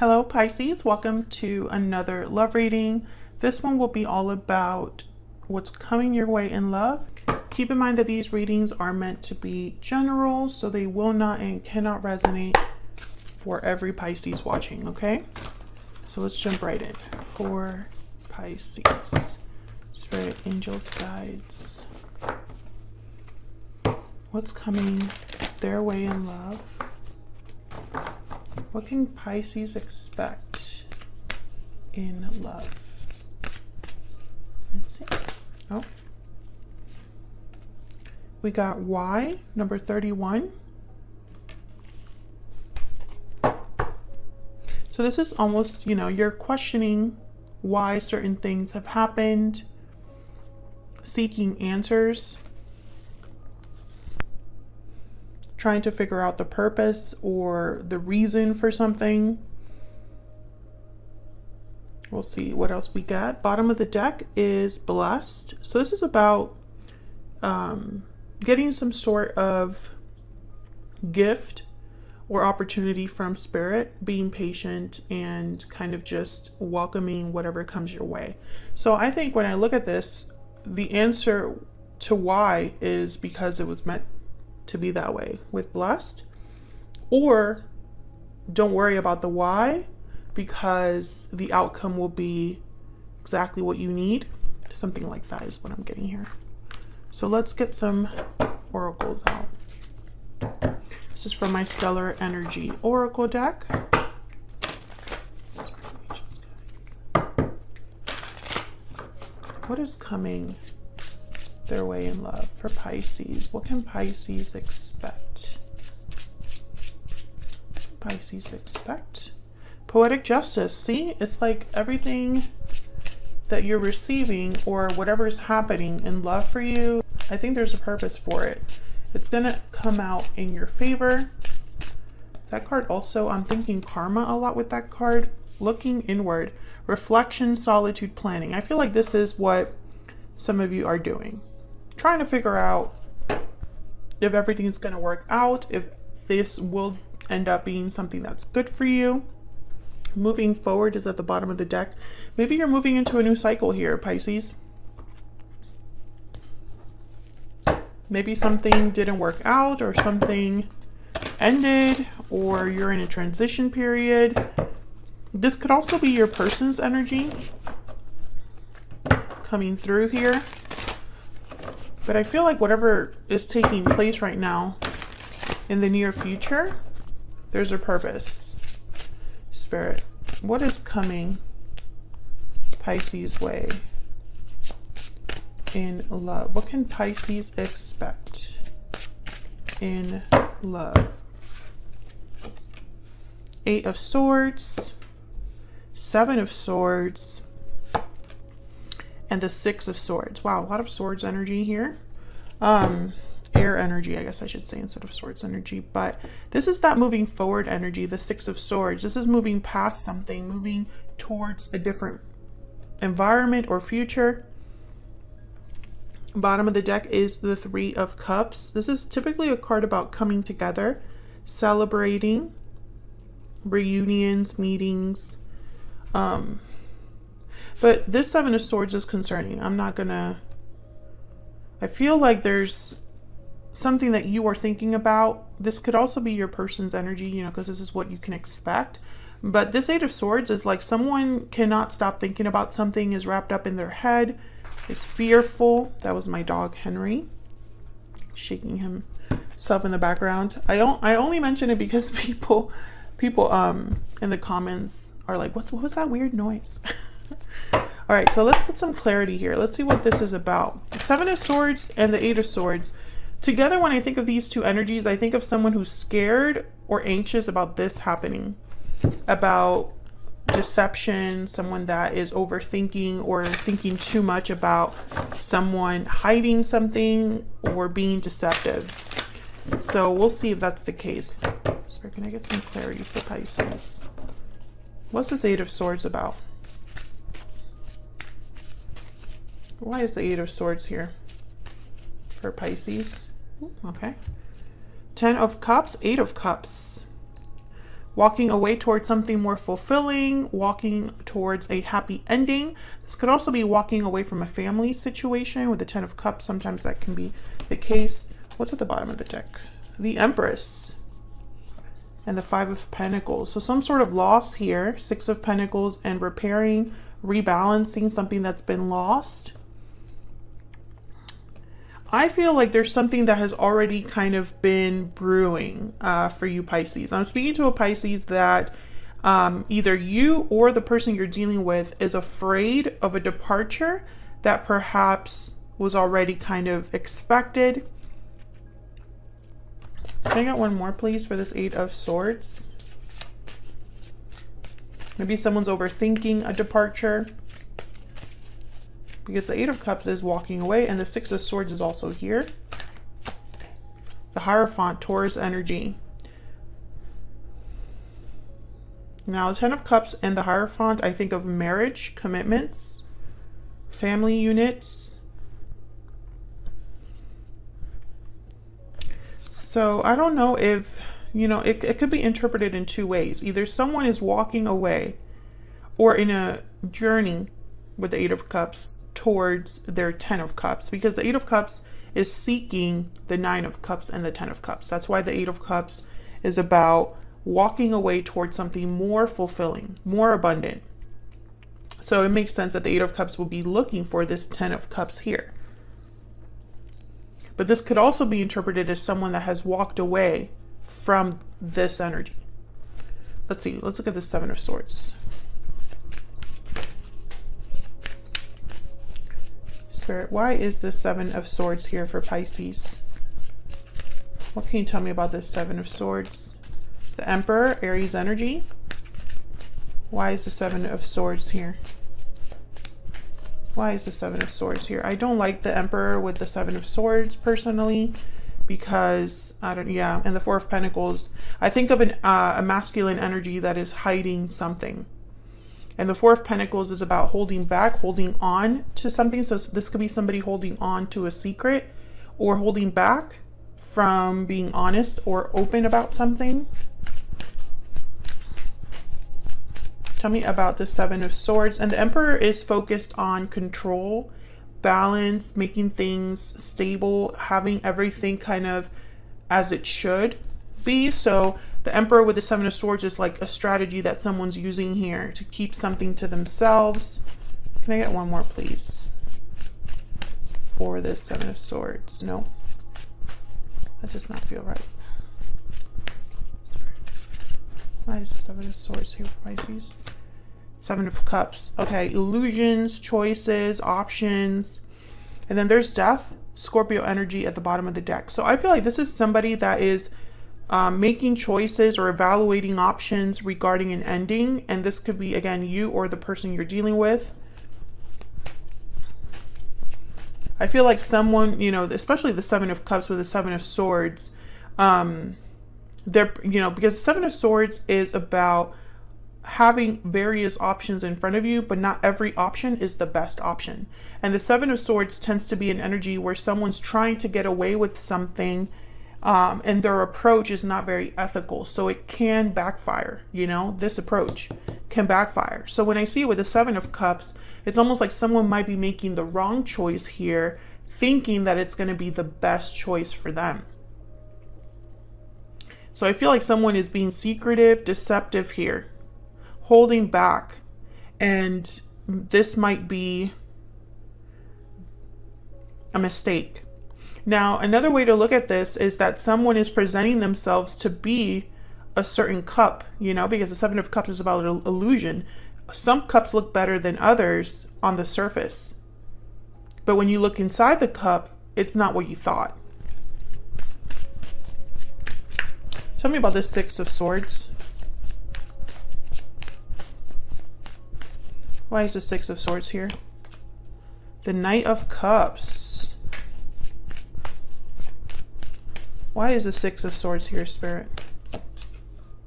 Hello, Pisces. Welcome to another love reading. This one will be all about what's coming your way in love. Keep in mind that these readings are meant to be general, so they will not and cannot resonate for every Pisces watching, okay? So let's jump right in. For Pisces, Spirit, Angels, Guides. What's coming their way in love? What can Pisces expect in love? Let's see. Oh. We got Y, number 31. So this is almost, you know, you're questioning why certain things have happened, seeking answers trying to figure out the purpose or the reason for something. We'll see what else we got. Bottom of the deck is blessed. So this is about um, getting some sort of gift or opportunity from spirit, being patient and kind of just welcoming whatever comes your way. So I think when I look at this, the answer to why is because it was meant to be that way with blessed. Or don't worry about the why because the outcome will be exactly what you need. Something like that is what I'm getting here. So let's get some oracles out. This is from my Stellar Energy Oracle deck. What is coming their way in love for Pisces. What can Pisces expect? Pisces expect? Poetic justice. See, it's like everything that you're receiving or whatever is happening in love for you, I think there's a purpose for it. It's going to come out in your favor. That card also, I'm thinking karma a lot with that card. Looking inward, reflection, solitude, planning. I feel like this is what some of you are doing trying to figure out if everything is going to work out, if this will end up being something that's good for you. Moving forward is at the bottom of the deck. Maybe you're moving into a new cycle here, Pisces. Maybe something didn't work out or something ended or you're in a transition period. This could also be your person's energy coming through here. But I feel like whatever is taking place right now in the near future, there's a purpose. Spirit, what is coming Pisces way in love? What can Pisces expect in love? Eight of Swords, Seven of Swords, and the Six of Swords. Wow, a lot of swords energy here. Um, air energy, I guess I should say, instead of swords energy. But this is that moving forward energy, the Six of Swords. This is moving past something, moving towards a different environment or future. Bottom of the deck is the Three of Cups. This is typically a card about coming together, celebrating, reunions, meetings, um, but this Seven of Swords is concerning. I'm not gonna... I feel like there's something that you are thinking about. This could also be your person's energy, you know, because this is what you can expect. But this Eight of Swords is like someone cannot stop thinking about something, is wrapped up in their head, is fearful. That was my dog, Henry, shaking himself in the background. I, don't, I only mention it because people people um in the comments are like, what, what was that weird noise? All right, so let's get some clarity here. Let's see what this is about. Seven of Swords and the Eight of Swords. Together, when I think of these two energies, I think of someone who's scared or anxious about this happening, about deception, someone that is overthinking or thinking too much about someone hiding something or being deceptive. So we'll see if that's the case. So can I get some clarity for Pisces? What's this Eight of Swords about? Why is the Eight of Swords here? For Pisces. Okay. Ten of Cups, Eight of Cups. walking away towards something more fulfilling, walking towards a happy ending. This could also be walking away from a family situation with the Ten of Cups. Sometimes that can be the case. What's at the bottom of the deck? The Empress and the Five of Pentacles. So some sort of loss here, Six of Pentacles, and repairing, rebalancing something that's been lost. I feel like there's something that has already kind of been brewing uh, for you Pisces. I'm speaking to a Pisces that um, either you or the person you're dealing with is afraid of a departure that perhaps was already kind of expected. Can I get one more, please, for this Eight of Swords? Maybe someone's overthinking a departure because the Eight of Cups is walking away and the Six of Swords is also here. The Hierophant, Taurus energy. Now, the Ten of Cups and the Hierophant, I think of marriage, commitments, family units. So I don't know if, you know, it, it could be interpreted in two ways. Either someone is walking away or in a journey with the Eight of Cups towards their Ten of Cups because the Eight of Cups is seeking the Nine of Cups and the Ten of Cups. That's why the Eight of Cups is about walking away towards something more fulfilling, more abundant. So it makes sense that the Eight of Cups will be looking for this Ten of Cups here. But this could also be interpreted as someone that has walked away from this energy. Let's see, let's look at the Seven of Swords. Spirit, why is the Seven of Swords here for Pisces? What can you tell me about this Seven of Swords? The Emperor, Aries energy. Why is the Seven of Swords here? Why is the Seven of Swords here? I don't like the Emperor with the Seven of Swords personally because I don't, yeah, and the Four of Pentacles. I think of an, uh, a masculine energy that is hiding something. And the Four of Pentacles is about holding back, holding on to something. So this could be somebody holding on to a secret or holding back from being honest or open about something. Tell me about the Seven of Swords. And the Emperor is focused on control, balance, making things stable, having everything kind of as it should be. So the Emperor with the Seven of Swords is like a strategy that someone's using here to keep something to themselves. Can I get one more, please? For this Seven of Swords. No. That does not feel right. Why is the Seven of Swords here Pisces? Seven of Cups. Okay, illusions, choices, options. And then there's death, Scorpio energy at the bottom of the deck. So I feel like this is somebody that is um, making choices or evaluating options regarding an ending. And this could be, again, you or the person you're dealing with. I feel like someone, you know, especially the Seven of Cups with the Seven of Swords, um, they're, you know, because the Seven of Swords is about having various options in front of you, but not every option is the best option. And the Seven of Swords tends to be an energy where someone's trying to get away with something um, and their approach is not very ethical. So it can backfire, you know, this approach can backfire. So when I see it with the Seven of Cups, it's almost like someone might be making the wrong choice here, thinking that it's going to be the best choice for them. So I feel like someone is being secretive, deceptive here, holding back. And this might be a mistake now, another way to look at this is that someone is presenting themselves to be a certain cup, you know, because the Seven of Cups is about illusion. Some cups look better than others on the surface. But when you look inside the cup, it's not what you thought. Tell me about this Six of Swords. Why is the Six of Swords here? The Knight of Cups. Why is the Six of Swords here, Spirit?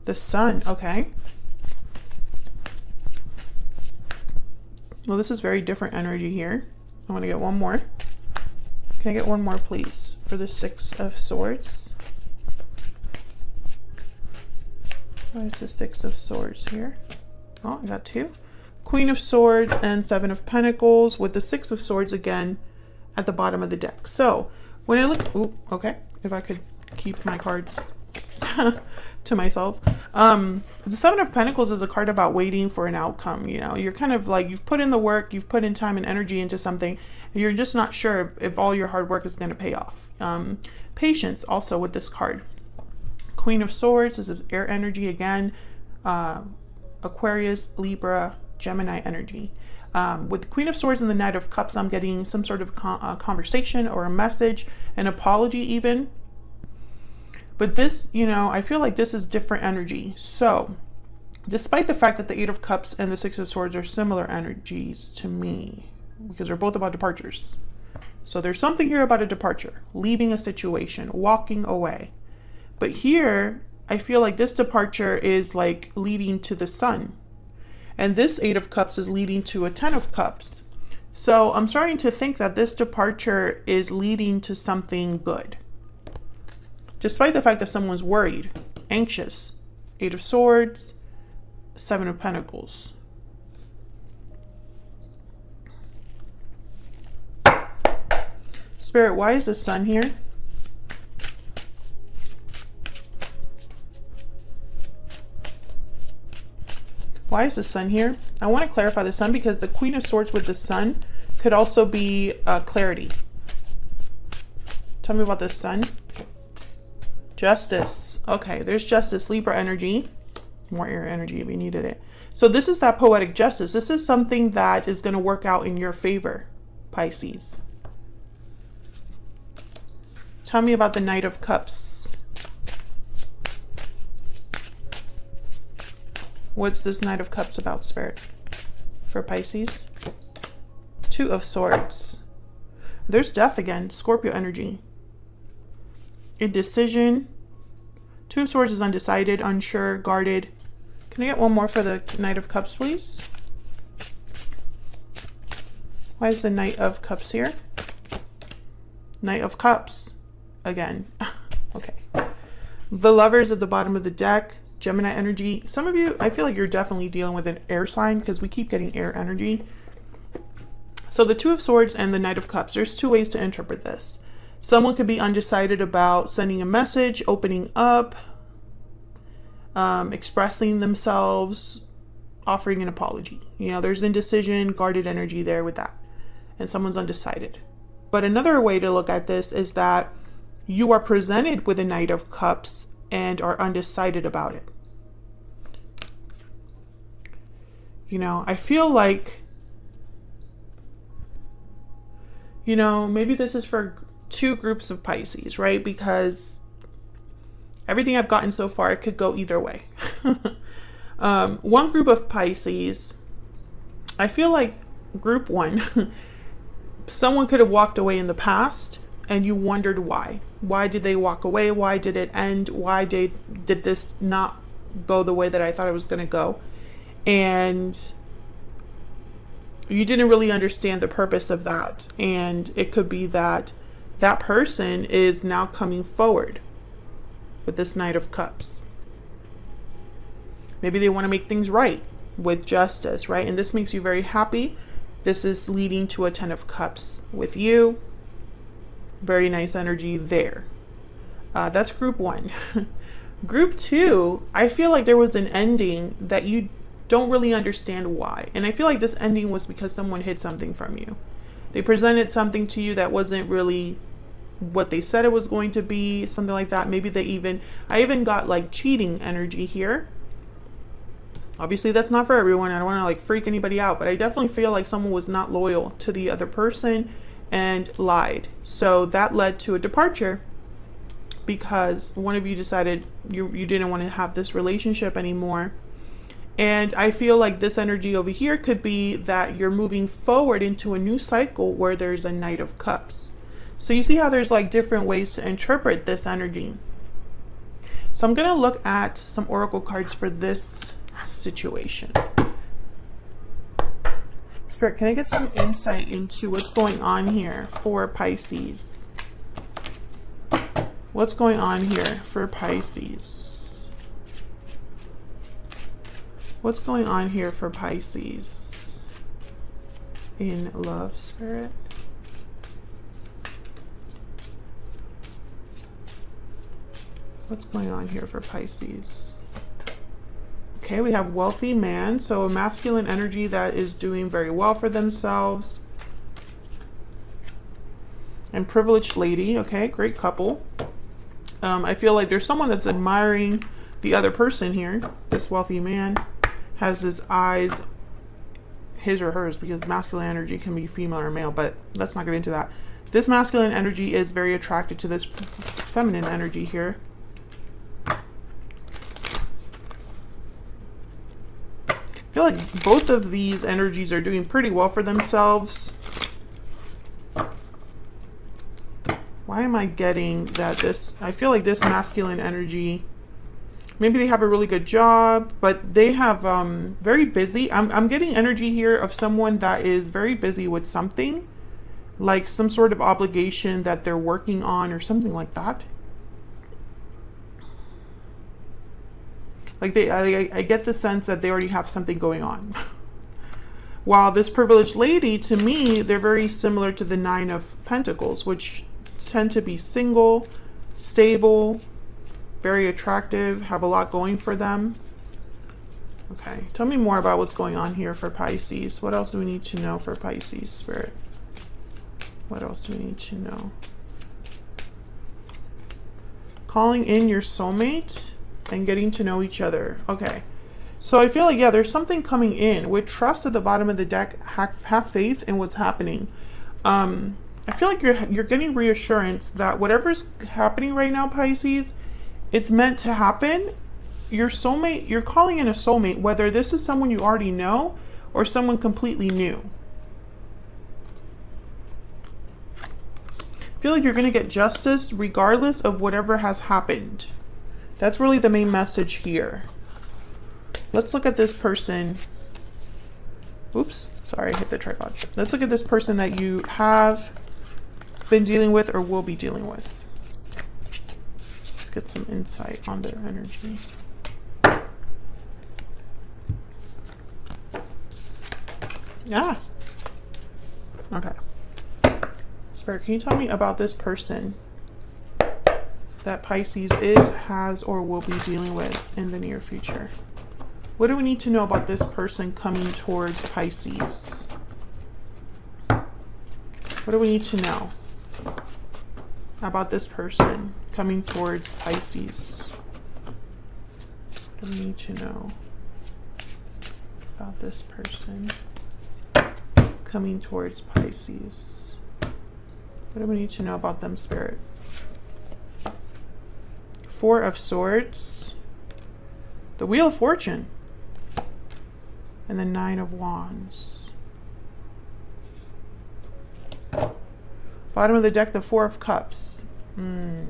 The Sun, okay. Well, this is very different energy here. I want to get one more. Can I get one more, please, for the Six of Swords? Why is the Six of Swords here? Oh, I got two. Queen of Swords and Seven of Pentacles with the Six of Swords again at the bottom of the deck. So when I look, oh, okay, if I could keep my cards to myself. Um, the Seven of Pentacles is a card about waiting for an outcome. You know, you're kind of like you've put in the work, you've put in time and energy into something, you're just not sure if all your hard work is going to pay off. Um, patience also with this card. Queen of Swords, this is air energy again. Uh, Aquarius, Libra, Gemini energy. Um, with Queen of Swords and the Knight of Cups, I'm getting some sort of con uh, conversation or a message, an apology even. But this, you know, I feel like this is different energy. So, despite the fact that the Eight of Cups and the Six of Swords are similar energies to me, because they're both about departures. So there's something here about a departure, leaving a situation, walking away. But here, I feel like this departure is like leading to the sun. And this Eight of Cups is leading to a Ten of Cups. So I'm starting to think that this departure is leading to something good. Despite the fact that someone's worried, anxious, Eight of Swords, Seven of Pentacles. Spirit, why is the sun here? Why is the sun here? I want to clarify the sun because the Queen of Swords with the sun could also be uh, clarity. Tell me about the sun. Justice. Okay, there's justice, Libra energy. More air energy if you needed it. So this is that poetic justice. This is something that is going to work out in your favor, Pisces. Tell me about the Knight of Cups. What's this Knight of Cups about, Spirit? For Pisces? Two of Swords. There's death again. Scorpio energy. Indecision. Two of Swords is undecided, unsure, guarded. Can I get one more for the Knight of Cups, please? Why is the Knight of Cups here? Knight of Cups. Again. okay. The Lovers at the bottom of the deck. Gemini energy. Some of you, I feel like you're definitely dealing with an air sign because we keep getting air energy. So the Two of Swords and the Knight of Cups, there's two ways to interpret this. Someone could be undecided about sending a message, opening up, um, expressing themselves, offering an apology. You know, there's indecision, guarded energy there with that. And someone's undecided. But another way to look at this is that you are presented with a Knight of Cups and are undecided about it. You know, I feel like, you know, maybe this is for two groups of Pisces, right? Because everything I've gotten so far, could go either way. um, one group of Pisces, I feel like group one, someone could have walked away in the past and you wondered why. Why did they walk away? Why did it end? Why did, did this not go the way that I thought it was going to go? and you didn't really understand the purpose of that. And it could be that that person is now coming forward with this Knight of Cups. Maybe they want to make things right with justice, right? And this makes you very happy. This is leading to a Ten of Cups with you. Very nice energy there. Uh, that's group one. group two, I feel like there was an ending that you don't really understand why. And I feel like this ending was because someone hid something from you. They presented something to you that wasn't really what they said it was going to be, something like that. Maybe they even, I even got like cheating energy here. Obviously, that's not for everyone. I don't want to like freak anybody out, but I definitely feel like someone was not loyal to the other person and lied. So that led to a departure because one of you decided you, you didn't want to have this relationship anymore and I feel like this energy over here could be that you're moving forward into a new cycle where there's a Knight of Cups. So you see how there's like different ways to interpret this energy. So I'm going to look at some oracle cards for this situation. Spirit, can I get some insight into what's going on here for Pisces? What's going on here for Pisces? What's going on here for Pisces? In love, spirit. What's going on here for Pisces? Okay, we have wealthy man, so a masculine energy that is doing very well for themselves. And privileged lady, okay, great couple. Um, I feel like there's someone that's admiring the other person here. This wealthy man has his eyes, his or hers, because masculine energy can be female or male, but let's not get into that. This masculine energy is very attracted to this feminine energy here. Feel like both of these energies are doing pretty well for themselves. Why am I getting that this, I feel like this masculine energy maybe they have a really good job, but they have um, very busy. I'm, I'm getting energy here of someone that is very busy with something, like some sort of obligation that they're working on or something like that. Like they, I, I get the sense that they already have something going on. While this privileged lady, to me, they're very similar to the Nine of Pentacles, which tend to be single, stable, very attractive, have a lot going for them. Okay, tell me more about what's going on here for Pisces. What else do we need to know for Pisces, Spirit? What else do we need to know? Calling in your soulmate and getting to know each other. Okay. So I feel like, yeah, there's something coming in. With trust at the bottom of the deck, have, have faith in what's happening. Um, I feel like you're, you're getting reassurance that whatever's happening right now, Pisces, it's meant to happen. Your soulmate, you're calling in a soulmate, whether this is someone you already know or someone completely new. I feel like you're going to get justice regardless of whatever has happened. That's really the main message here. Let's look at this person. Oops, sorry, I hit the tripod. Let's look at this person that you have been dealing with or will be dealing with Let's get some insight on their energy. Yeah. Okay. Spirit, can you tell me about this person that Pisces is, has, or will be dealing with in the near future? What do we need to know about this person coming towards Pisces? What do we need to know about this person? coming towards Pisces. What do we need to know about this person coming towards Pisces? What do we need to know about them, Spirit? Four of Swords, the Wheel of Fortune, and the Nine of Wands. Bottom of the deck, the Four of Cups. Hmm.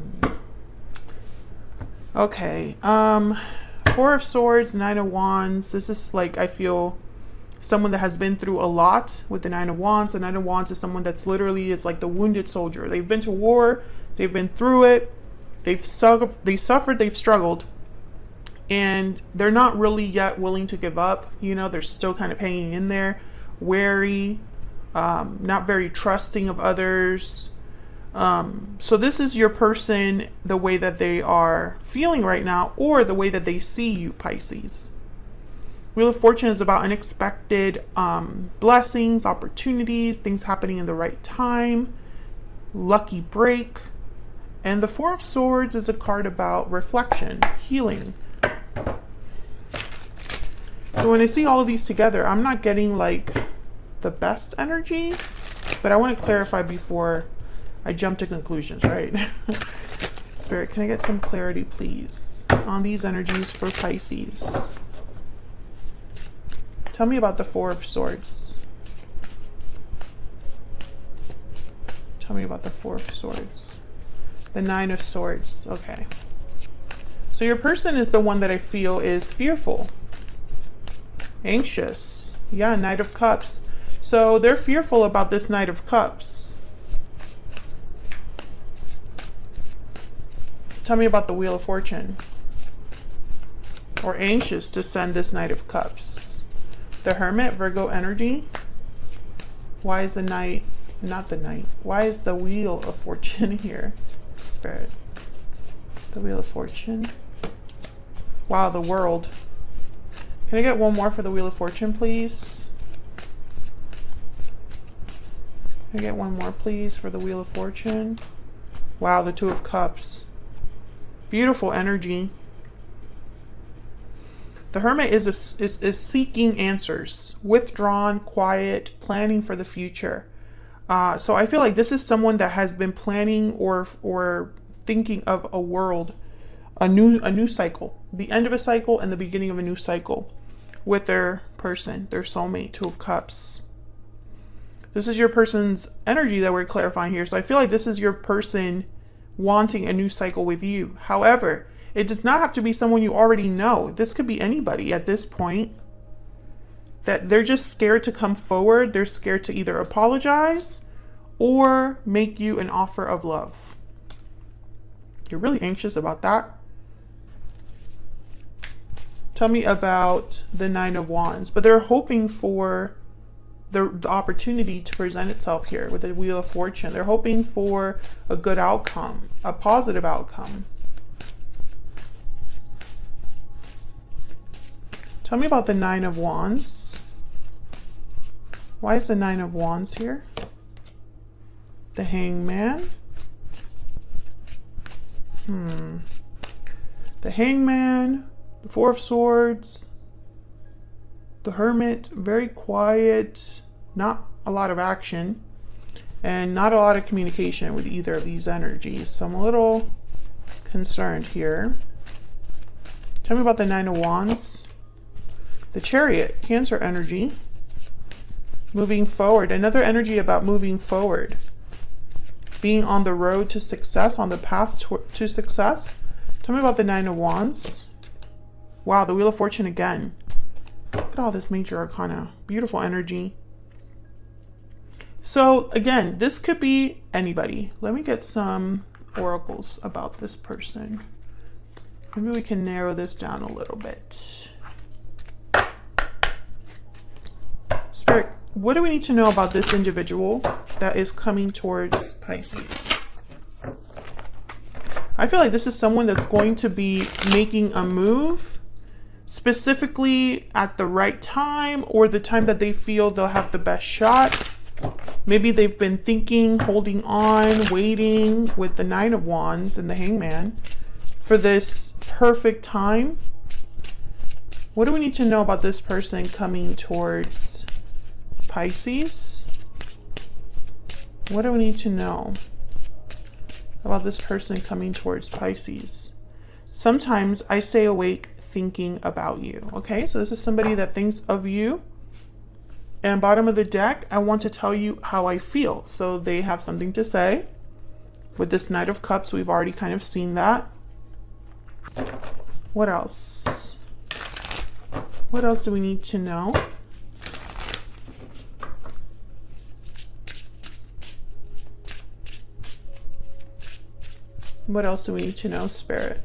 Okay. Um, Four of Swords, Nine of Wands. This is like, I feel someone that has been through a lot with the Nine of Wands. The Nine of Wands is someone that's literally is like the wounded soldier. They've been to war. They've been through it. They've su they suffered. They've struggled. And they're not really yet willing to give up. You know, they're still kind of hanging in there, wary, um, not very trusting of others. Um, so this is your person, the way that they are feeling right now, or the way that they see you, Pisces. Wheel of Fortune is about unexpected um, blessings, opportunities, things happening in the right time, lucky break. And the Four of Swords is a card about reflection, healing. So when I see all of these together, I'm not getting like the best energy, but I want to clarify before I jump to conclusions, right? Spirit, can I get some clarity, please, on these energies for Pisces? Tell me about the Four of Swords. Tell me about the Four of Swords. The Nine of Swords. Okay. So your person is the one that I feel is fearful, anxious. Yeah, Knight of Cups. So they're fearful about this Knight of Cups. Tell me about the Wheel of Fortune. or anxious to send this Knight of Cups? The Hermit, Virgo energy. Why is the Knight, not the Knight, why is the Wheel of Fortune here? Spirit. The Wheel of Fortune. Wow, the World. Can I get one more for the Wheel of Fortune, please? Can I get one more, please, for the Wheel of Fortune? Wow, the Two of Cups. Beautiful energy. The hermit is, a, is, is seeking answers, withdrawn, quiet, planning for the future. Uh, so I feel like this is someone that has been planning or or thinking of a world, a new a new cycle, the end of a cycle and the beginning of a new cycle, with their person, their soulmate, Two of Cups. This is your person's energy that we're clarifying here. So I feel like this is your person wanting a new cycle with you. However, it does not have to be someone you already know. This could be anybody at this point. That they're just scared to come forward. They're scared to either apologize or make you an offer of love. You're really anxious about that. Tell me about the Nine of Wands. But they're hoping for the, the opportunity to present itself here with the Wheel of Fortune. They're hoping for a good outcome, a positive outcome. Tell me about the Nine of Wands. Why is the Nine of Wands here? The Hangman. Hmm. The Hangman, the Four of Swords, the Hermit, very quiet, not a lot of action, and not a lot of communication with either of these energies. So I'm a little concerned here. Tell me about the Nine of Wands. The chariot, cancer energy. Moving forward. Another energy about moving forward. Being on the road to success, on the path to, to success. Tell me about the Nine of Wands. Wow, the Wheel of Fortune again. Look at all this major arcana. Beautiful energy. So again, this could be anybody. Let me get some oracles about this person. Maybe we can narrow this down a little bit. Spirit, what do we need to know about this individual that is coming towards Pisces? I feel like this is someone that's going to be making a move specifically at the right time or the time that they feel they'll have the best shot. Maybe they've been thinking, holding on, waiting with the Nine of Wands and the Hangman for this perfect time. What do we need to know about this person coming towards Pisces. What do we need to know about this person coming towards Pisces? Sometimes I stay awake thinking about you. Okay, so this is somebody that thinks of you. And bottom of the deck, I want to tell you how I feel. So they have something to say. With this Knight of Cups, we've already kind of seen that. What else? What else do we need to know? What else do we need to know, Spirit?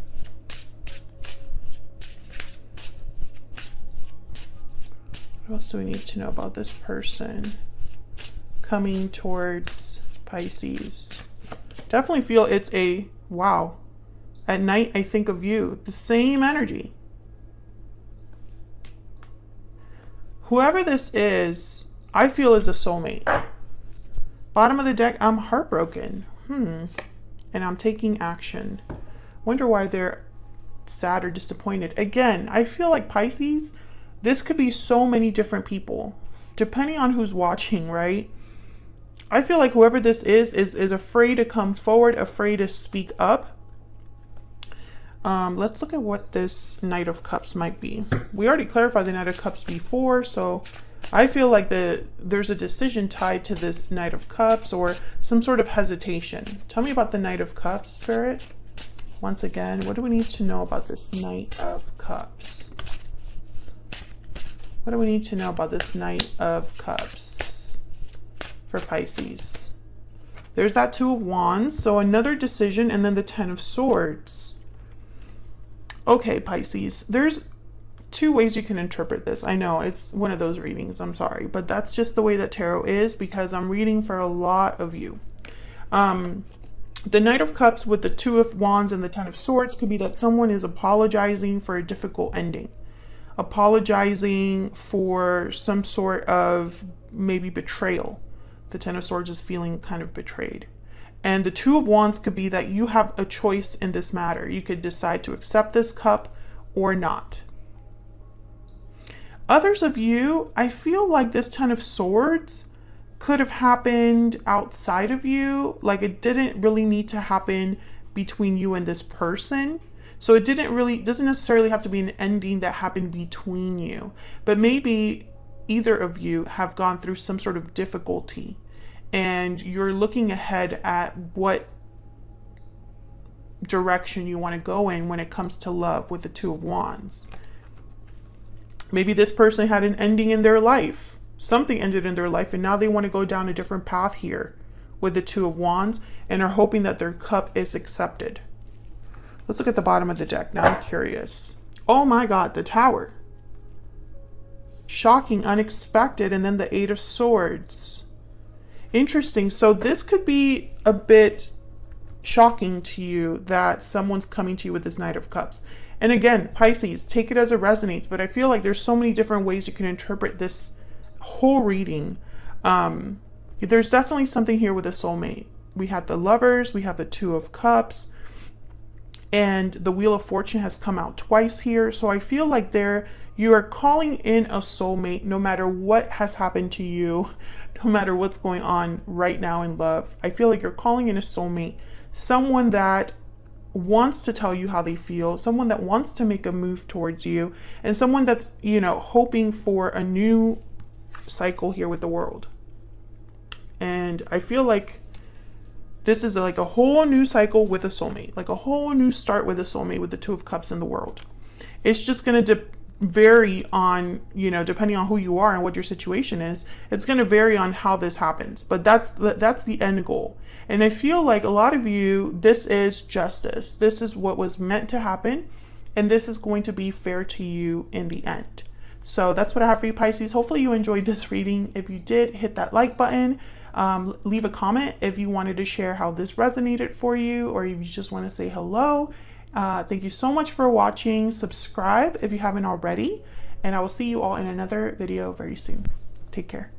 What else do we need to know about this person coming towards Pisces? Definitely feel it's a wow. At night, I think of you. The same energy. Whoever this is, I feel is a soulmate. Bottom of the deck, I'm heartbroken. Hmm and I'm taking action. Wonder why they're sad or disappointed. Again, I feel like Pisces, this could be so many different people, depending on who's watching, right? I feel like whoever this is is is afraid to come forward, afraid to speak up. Um, let's look at what this Knight of Cups might be. We already clarified the Knight of Cups before, so I feel like the there's a decision tied to this Knight of Cups or some sort of hesitation. Tell me about the Knight of Cups, Spirit. Once again, what do we need to know about this Knight of Cups? What do we need to know about this Knight of Cups for Pisces? There's that Two of Wands, so another decision, and then the Ten of Swords. Okay, Pisces, there's two ways you can interpret this. I know it's one of those readings, I'm sorry, but that's just the way that tarot is because I'm reading for a lot of you. Um, the Knight of Cups with the Two of Wands and the Ten of Swords could be that someone is apologizing for a difficult ending, apologizing for some sort of maybe betrayal. The Ten of Swords is feeling kind of betrayed. And the Two of Wands could be that you have a choice in this matter. You could decide to accept this cup or not. Others of you, I feel like this Ten of Swords could have happened outside of you. Like it didn't really need to happen between you and this person. So it didn't really, doesn't necessarily have to be an ending that happened between you. But maybe either of you have gone through some sort of difficulty and you're looking ahead at what direction you want to go in when it comes to love with the Two of Wands. Maybe this person had an ending in their life. Something ended in their life, and now they want to go down a different path here with the Two of Wands and are hoping that their cup is accepted. Let's look at the bottom of the deck. Now I'm curious. Oh my god, the Tower. Shocking, unexpected, and then the Eight of Swords. Interesting. So this could be a bit shocking to you that someone's coming to you with this Knight of Cups. And again, Pisces, take it as it resonates, but I feel like there's so many different ways you can interpret this whole reading. Um, there's definitely something here with a soulmate. We had the lovers, we have the two of cups, and the wheel of fortune has come out twice here. So I feel like there you are calling in a soulmate no matter what has happened to you, no matter what's going on right now in love. I feel like you're calling in a soulmate, someone that wants to tell you how they feel, someone that wants to make a move towards you, and someone that's, you know, hoping for a new cycle here with the world. And I feel like this is like a whole new cycle with a soulmate, like a whole new start with a soulmate with the Two of Cups in the world. It's just going to vary on, you know, depending on who you are and what your situation is. It's going to vary on how this happens, but that's the, that's the end goal. And I feel like a lot of you, this is justice. This is what was meant to happen, and this is going to be fair to you in the end. So that's what I have for you, Pisces. Hopefully you enjoyed this reading. If you did, hit that like button. Um, leave a comment if you wanted to share how this resonated for you, or if you just want to say hello. Uh, thank you so much for watching. Subscribe if you haven't already, and I will see you all in another video very soon. Take care.